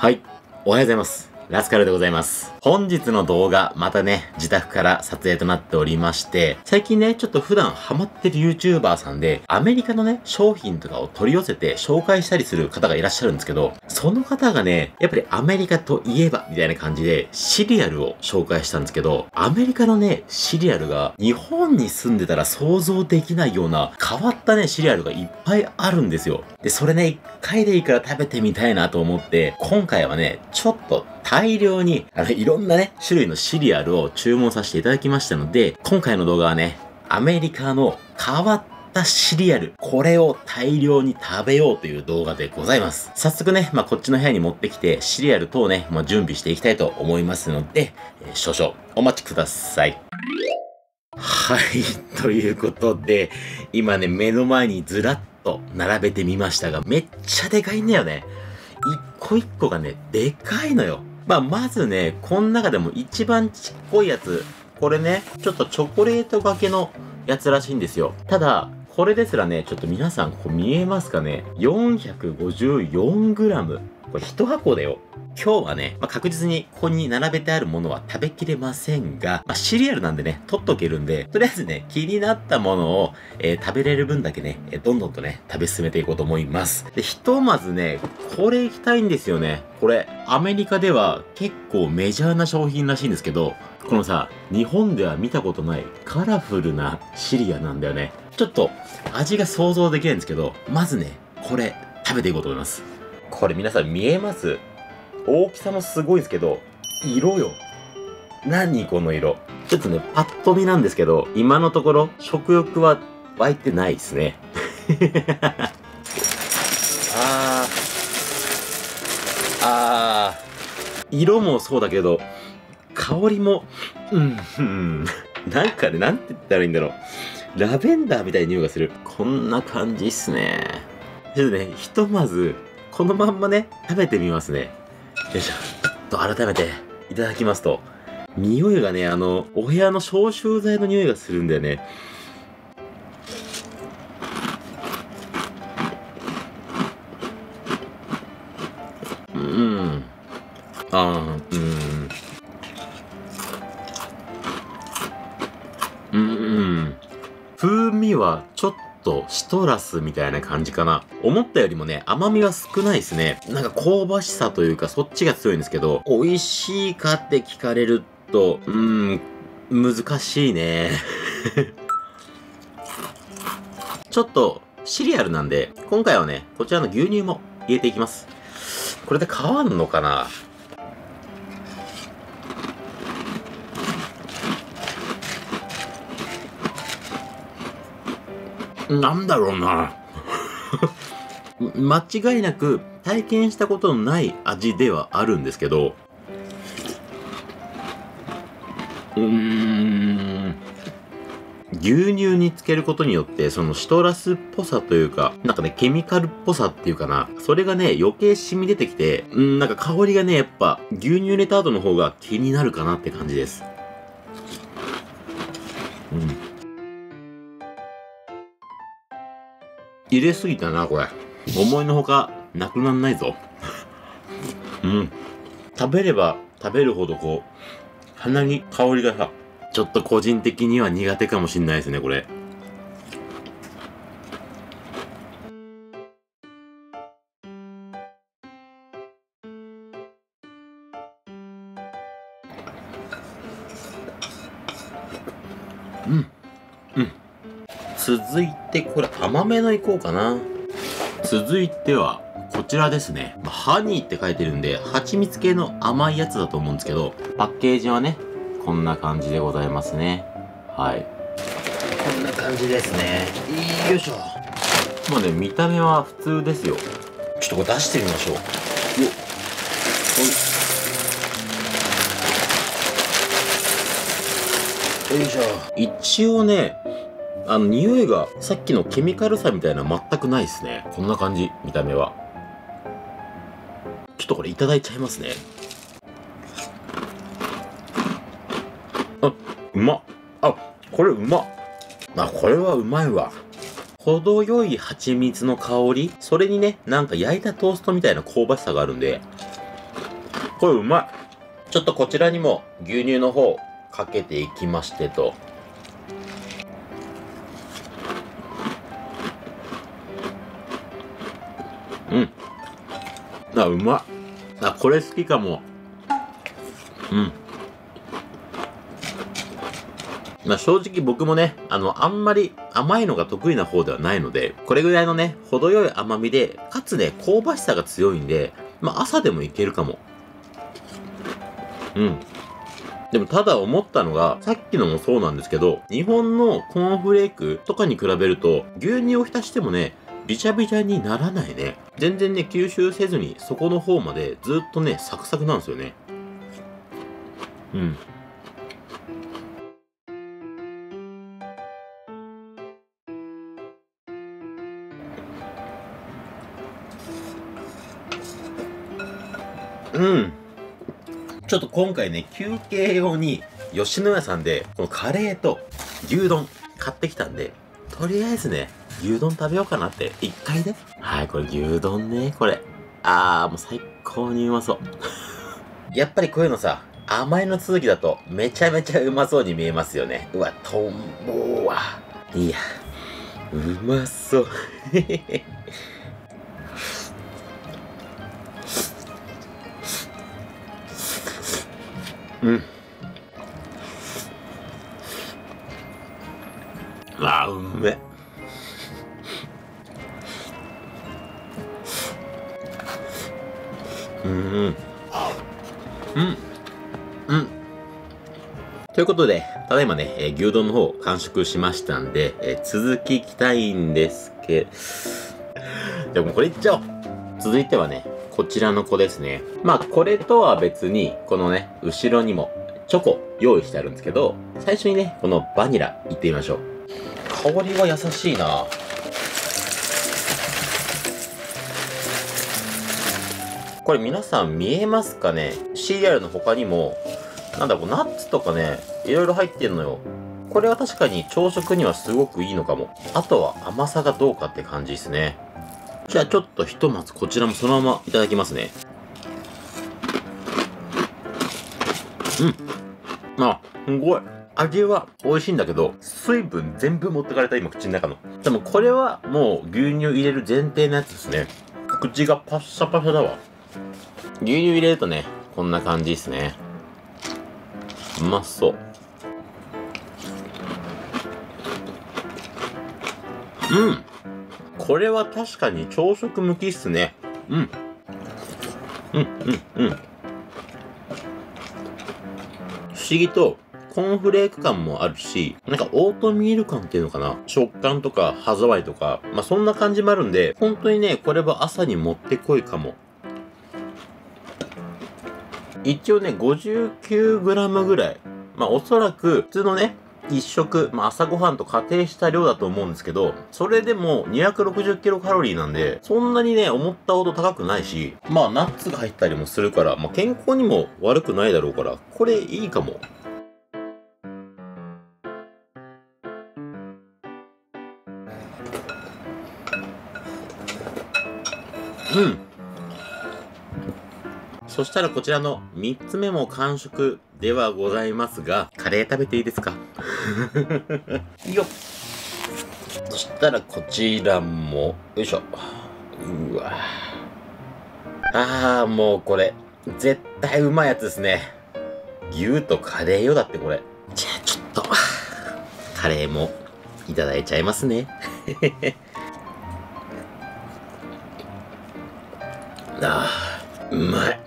はい。おはようございます。ラスカルでございます。本日の動画、またね、自宅から撮影となっておりまして、最近ね、ちょっと普段ハマってる YouTuber さんで、アメリカのね、商品とかを取り寄せて紹介したりする方がいらっしゃるんですけど、その方がね、やっぱりアメリカといえば、みたいな感じで、シリアルを紹介したんですけど、アメリカのね、シリアルが、日本に住んでたら想像できないような、変わったね、シリアルがいっぱいあるんですよ。で、それね、一回でいいから食べてみたいなと思って、今回はね、ちょっと大量に、あの、いろんなね、種類のシリアルを注文させていただきましたので、今回の動画はね、アメリカの変わったシリアル、これを大量に食べようという動画でございます。早速ね、まあ、こっちの部屋に持ってきて、シリアル等ね、まあ、準備していきたいと思いますので、えー少々お待ちください。はい、ということで、今ね、目の前にずらっと並べてみましたが、めっちゃでかいんだよね。一個一個がね、でかいのよ。まあ、まずね、この中でも一番ちっこいやつ、これね、ちょっとチョコレートがけのやつらしいんですよ。ただ、これですらね、ちょっと皆さんここ見えますかね ?454g。これ一箱だよ。今日はね、まあ、確実にここに並べてあるものは食べきれませんが、まあ、シリアルなんでね、取っとけるんで、とりあえずね、気になったものを、えー食べれる分だけね、えどんどんとね、食べ進めていこうと思います。で、ひとまずね、これいきたいんですよね。これ、アメリカでは結構メジャーな商品らしいんですけど、このさ、日本では見たことないカラフルなシリアなんだよね。ちょっと味が想像できないんですけど、まずね、これ食べていこうと思います。これ皆さん見えます？大きさもすごいですけど、色よ。何この色？ちょっとね、パッと見なんですけど、今のところ食欲は湧いてないですね。あー。あー。色もそうだけど、香りも、うん、うん。なんかね、なんて言ったらいいんだろう。ラベンダーみたいな匂いがする。こんな感じっすね。ちょっとね、ひとまず、このまんまね、食べてみますね。よいしょ。と、改めて、いただきますと、匂いがね、あの、お部屋の消臭剤の匂いがするんだよね。うん。あとシトラスみたいな感じかな。思ったよりもね、甘みは少ないですね。なんか香ばしさというか、そっちが強いんですけど、美味しいかって聞かれると、うーん、難しいね。ちょっと、シリアルなんで、今回はね、こちらの牛乳も入れていきます。これで変わんのかな？なんだろうな。間違いなく体験したことのない味ではあるんですけど、うーん、牛乳につけることによって、そのシトラスっぽさというか、なんかね、ケミカルっぽさっていうかな、それがね、余計染み出てきて、うん、なんか香りがね、やっぱ、牛乳入れた後の方が気になるかなって感じです。入れすぎたな、これ。思いのほか、なくなんないぞ。うん。食べれば食べるほどこう、鼻に香りがさ、ちょっと個人的には苦手かもしんないですね、これ。続いて、これ甘めのいこうかな。続いては、こちらですね。まあハニーって書いてるんで、蜂蜜系の甘いやつだと思うんですけど、パッケージはね、こんな感じでございますね。はい。こんな感じですね。よいしょ。まあね、見た目は普通ですよ。ちょっとこれ出してみましょう。よっ。よいしょ。一応ね、あの、匂いがさっきのケミカルさみたいな全くないですね。こんな感じ、見た目は。ちょっとこれいただいちゃいますね。あ、うまっ。あ、これうまっ。あ、これはうまいわ。程よい蜂蜜の香りそれにね、なんか焼いたトーストみたいな香ばしさがあるんで、これうまい。ちょっとこちらにも牛乳の方かけていきましてと。あ、うま。あ、これ好きかも。うん。まあ正直僕もね、あの、あんまり甘いのが得意な方ではないので、これぐらいのね、程よい甘みで、かつね、香ばしさが強いんで、まあ朝でもいけるかも。うん。でもただ思ったのが、さっきのもそうなんですけど、日本のコーンフレークとかに比べると、牛乳を浸してもね、びちゃびちゃにならないね。全然ね、吸収せずに、そこの方までずっとね、サクサクなんですよね。うん。うん。ちょっと今回ね、休憩用に吉野家さんで、このカレーと牛丼買ってきたんで、とりあえずね、牛丼食べようかなって、一回ね。はい、これ牛丼ね、これ。あー、もう最高にうまそう。やっぱりこういうのさ、甘いの続きだとめちゃめちゃうまそうに見えますよね。うわ、とんぼーわ。いや、うまそう。うん。あうめうんうんうんということで、ただいまね、えー、牛丼の方完食しましたんで、えー、続きいきたいんですけど、でもこれいっちゃおう続いてはね、こちらの子ですね。まあ、これとは別に、このね、後ろにもチョコ用意してあるんですけど、最初にね、このバニラいってみましょう。香りは優しいなこれ皆さん見えますかね？シリアルの他にも、なんだこう、ナッツとかね、いろいろ入ってんのよ。これは確かに朝食にはすごくいいのかも。あとは甘さがどうかって感じですね。じゃあちょっとひとまずこちらもそのままいただきますね。うん。あ、すごい。味は美味しいんだけど、水分全部持ってかれた今口の中の。でもこれはもう牛乳入れる前提のやつですね。口がパッサパサだわ。牛乳入れるとね、こんな感じですね。うまそう。うん。これは確かに朝食向きっすね。うん。うん、うん、うん。不思議と、コーンフレーク感もあるし、なんかオートミール感っていうのかな？食感とか歯触りとか、まあそんな感じもあるんで、本当にね、これは朝にもってこいかも。一応ね、59g ぐらい。まあおそらく、普通のね、一食、まあ、朝ごはんと仮定した量だと思うんですけど、それでも260キロカロリーなんで、そんなにね、思ったほど高くないし、まあ、ナッツが入ったりもするから、まあ、健康にも悪くないだろうから、これいいかも。うん。そしたらこちらの3つ目も完食ではございますが、カレー食べていいですか？よっ。そしたらこちらも、よいしょ。うわ。あー、もうこれ、絶対うまいやつですね。牛とカレーよ、だってこれ。じゃあちょっと、カレーもいただいちゃいますね。あー、う。まい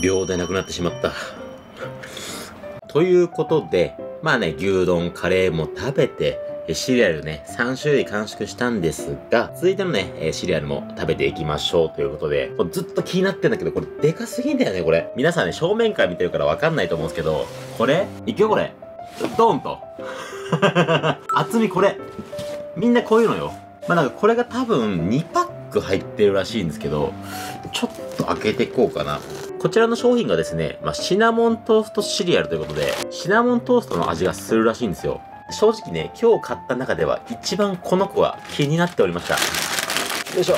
秒でなくなってしまったということでまあね牛丼カレーも食べてシリアルね、3種類完食したんですが、続いてのね、シリアルも食べていきましょうということで、ずっと気になってんだけど、これでかすぎんだよね、これ。皆さんね、正面から見てるからわかんないと思うんですけど、これ？いくよ、これ。ドーンと。厚みこれ。みんなこういうのよ。まあなんかこれが多分2パック入ってるらしいんですけど、ちょっと開けていこうかな。こちらの商品がですね、まあ、シナモントーストシリアルということで、シナモントーストの味がするらしいんですよ。正直ね、今日買った中では一番この子は気になっておりました。よいしょ。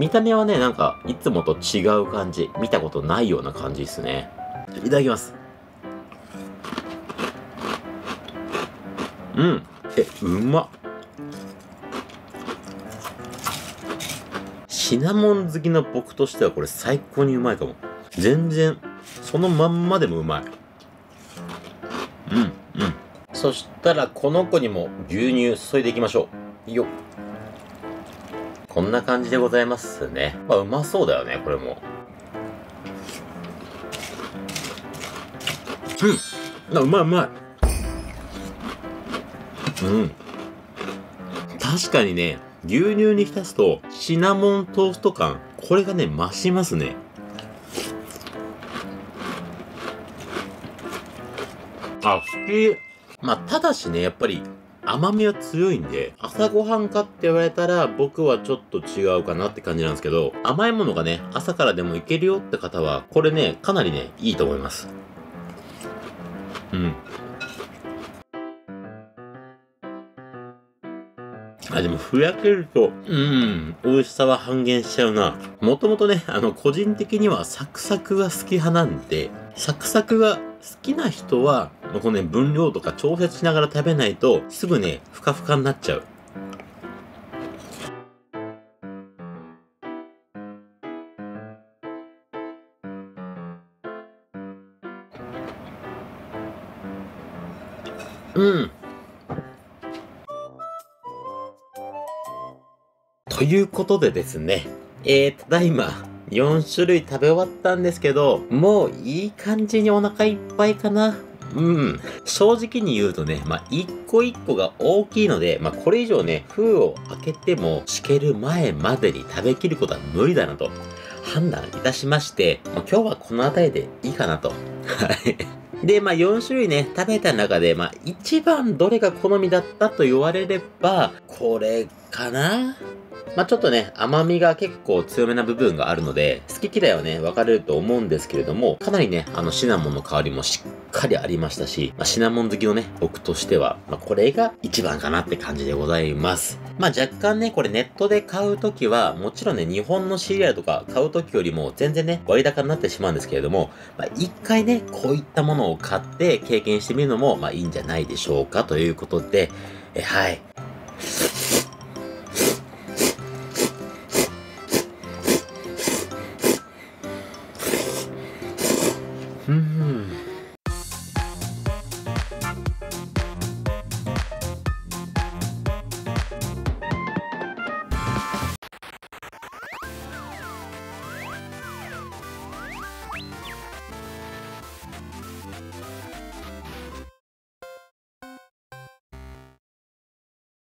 見た目はね、なんか、いつもと違う感じ。見たことないような感じですね。いただきます。うん。え、うまっ。シナモン好きの僕としてはこれ最高にうまいかも。全然、そのまんまでもうまい。うん、うん。そしたら、この子にも牛乳注いでいきましょう。よっ。こんな感じでございますね。まあ、うまそうだよね、これも。うん。あ、うまいうまい。うん。確かにね、牛乳に浸すと、シナモントースト感、これがね、増しますね。あ、好き。まあ、ただしね、やっぱり、甘みは強いんで、朝ごはんかって言われたら僕はちょっと違うかなって感じなんですけど、甘いものがね、朝からでもいけるよって方は、これね、かなりね、いいと思います。うん。あ、でも、ふやけると、うん、美味しさは半減しちゃうな。もともとね、あの、個人的にはサクサクが好き派なんで、サクサクが好きな人は、このね、分量とか調節しながら食べないと、すぐね、ふかふかになっちゃう。うん。ということでですね、えー、ただいま、4種類食べ終わったんですけど、もういい感じにお腹いっぱいかな。うん。正直に言うとね、まあ、一個一個が大きいので、まあ、これ以上ね、封を開けても、しける前までに食べきることは無理だなと、判断いたしまして、まあ、今日はこの辺りでいいかなと。はい。で、まあ、4種類ね、食べた中で、まあ、一番どれが好みだったと言われれば、これかな？まあ、ちょっとね、甘みが結構強めな部分があるので、好き嫌いはね、分かれると思うんですけれども、かなりね、あのシナモンの香りもしっかりありましたし、まあ、シナモン好きのね、僕としては、まあ、これが一番かなって感じでございます。まあ、若干ね、これネットで買うときは、もちろんね、日本のシリアルとか買うときよりも全然ね、割高になってしまうんですけれども、まあ、一回ね、こういったものを買って経験してみるのも、まあ、いいんじゃないでしょうかということで、えはい。